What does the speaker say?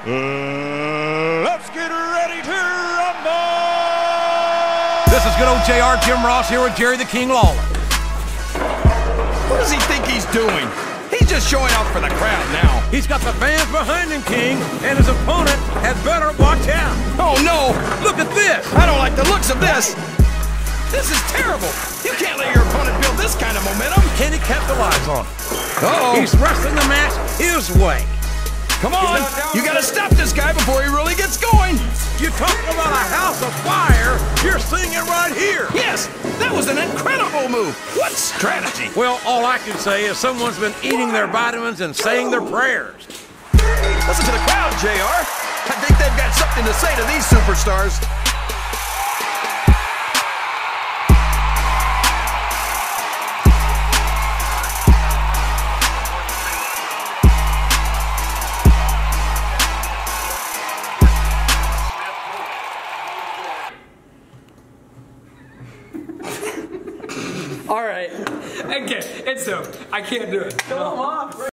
Mm, let's get ready to rumble! This is good old JR Jim Ross here with Jerry the King Lawler. What does he think he's doing? He's just showing up for the crowd now. He's got the fans behind him, King, and his opponent had better watch out. Oh, no! Look at this! I don't like the looks of this! This is terrible! You can't let your opponent build this kind of momentum! Can he capitalize on it? Uh oh He's wrestling the match his way. Come on. You gotta stop this guy before he really gets going. You talk about a house of fire, you're seeing it right here. Yes, that was an incredible move. What strategy? Well, all I can say is someone's been eating their vitamins and saying their prayers. Listen to the crowd, JR. I think they've got something to say to these superstars. All right. Okay, it's so I can't do it. Come on.